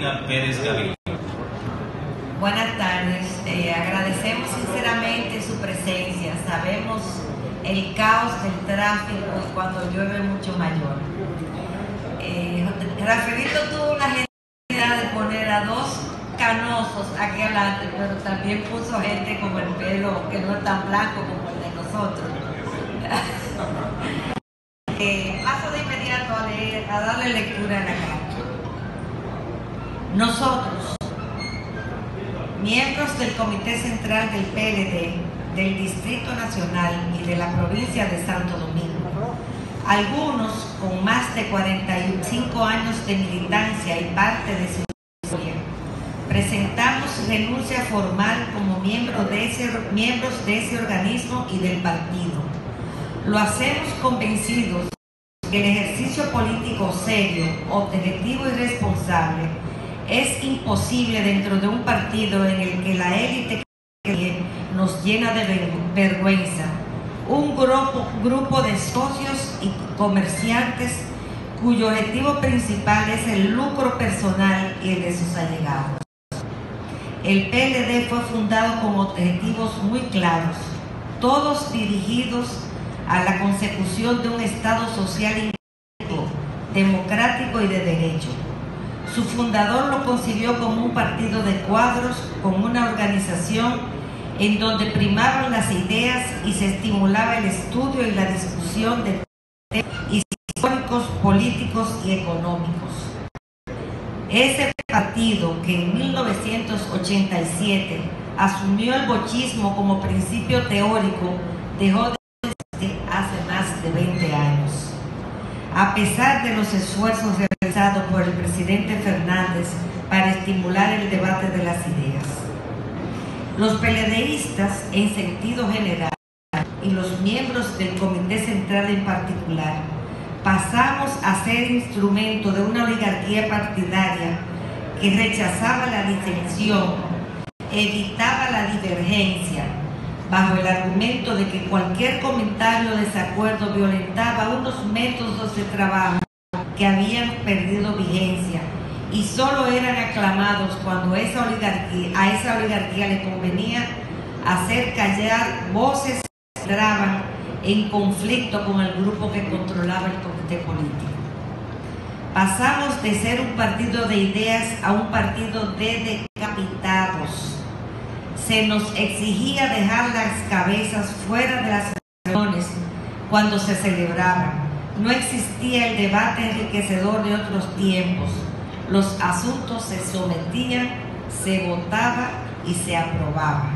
Pérez Gaviria. Buenas tardes, eh, agradecemos sinceramente su presencia. Sabemos el caos del tráfico cuando llueve mucho mayor. Eh, Rafaelito tuvo la genialidad de poner a dos canosos aquí adelante, pero también puso gente con el pelo que no es tan blanco como el de nosotros. eh, paso de inmediato a, leer, a darle lectura a la carta. Nosotros, miembros del Comité Central del PLD, del Distrito Nacional y de la provincia de Santo Domingo, algunos con más de 45 años de militancia y parte de su historia, presentamos renuncia formal como miembro de ese, miembros de ese organismo y del partido. Lo hacemos convencidos que el ejercicio político serio, objetivo y responsable es imposible dentro de un partido en el que la élite nos llena de vergüenza. Un grupo, grupo de socios y comerciantes cuyo objetivo principal es el lucro personal y el de sus allegados. El PLD fue fundado con objetivos muy claros, todos dirigidos a la consecución de un Estado social democrático y de derecho su fundador lo concibió como un partido de cuadros, como una organización en donde primaban las ideas y se estimulaba el estudio y la discusión de temas históricos, políticos y económicos. Ese partido que en 1987 asumió el bochismo como principio teórico dejó de existir hace más de 20 años. A pesar de los esfuerzos realizados por el presidente Fernández para estimular el debate de las ideas, los peledeístas en sentido general y los miembros del Comité Central en particular pasamos a ser instrumento de una oligarquía partidaria que rechazaba la disensión, evitaba la divergencia, bajo el argumento de que cualquier comentario o desacuerdo violentaba unos métodos de trabajo que habían perdido vigencia y solo eran aclamados cuando esa oligarquía, a esa oligarquía le convenía hacer callar voces que entraban en conflicto con el grupo que controlaba el comité político. Pasamos de ser un partido de ideas a un partido de decapitados se nos exigía dejar las cabezas fuera de las reuniones cuando se celebraban. No existía el debate enriquecedor de otros tiempos. Los asuntos se sometían, se votaba y se aprobaba.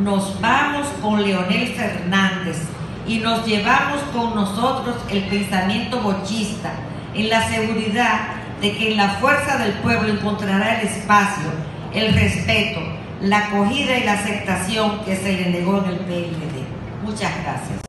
Nos vamos con Leonel Fernández y nos llevamos con nosotros el pensamiento bochista en la seguridad de que en la fuerza del pueblo encontrará el espacio, el respeto, la acogida y la aceptación que se le negó en el PLD. Muchas gracias.